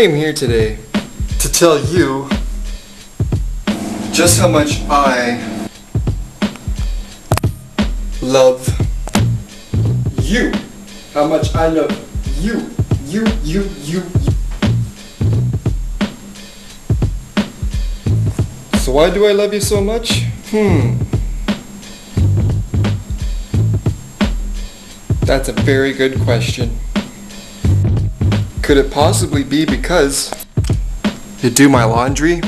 I am here today to tell you just how much I love you. How much I love you. You, you, you, you. So why do I love you so much? Hmm. That's a very good question. Could it possibly be because you do my laundry?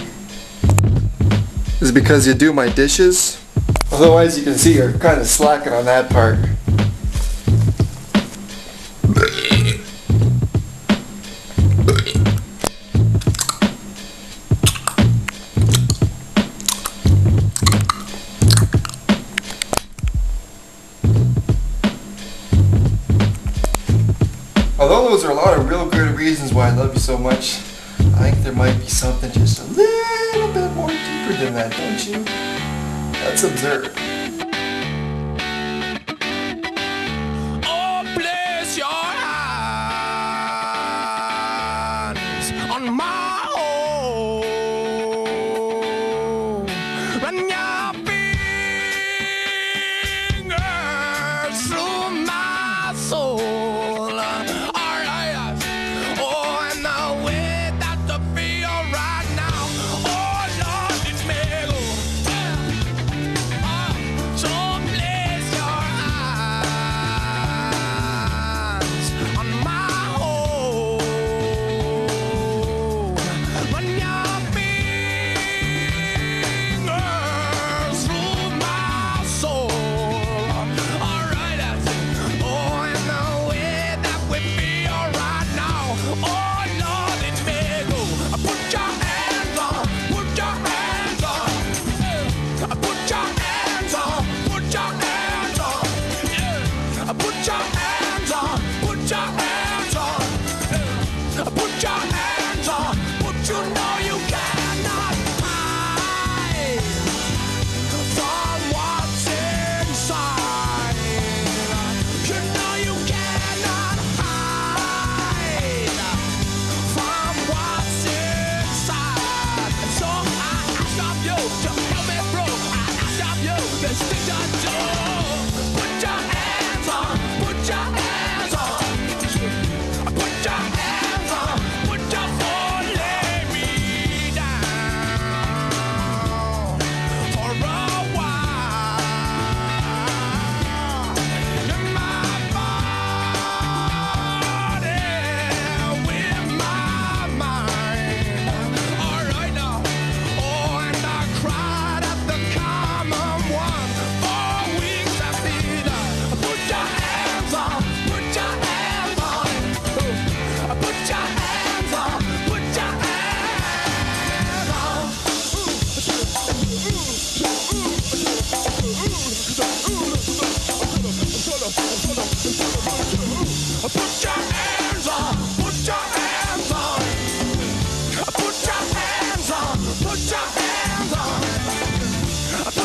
Is because you do my dishes? Although as you can see you're kind of slacking on that part. Those are a lot of real good reasons why I love you so much, I think there might be something just a little bit more deeper than that, don't you? Let's observe. Of you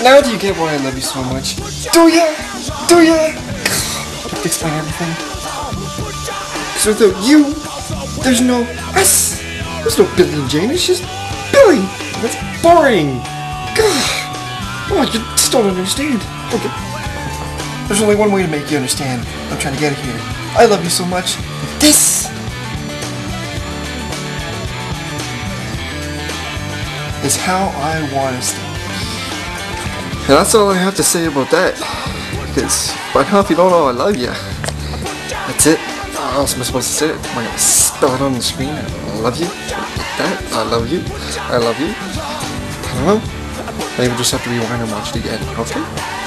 Now do you get why I love you so much? Do ya? Do ya? Explain everything. So without you, there's no us. There's no Billy and Jane. It's just Billy. That's boring. God. Oh, you just don't understand. Okay. There's only one way to make you understand. I'm trying to get it here. I love you so much. This is how I want us to And that's all I have to say about that. Because by now, if you don't know I love you, that's it. How else am I supposed to say it? Am I gonna spell it on the screen? I love you. That. I love you. I love you. I don't know. Maybe just have to rewind and watch it again. Okay.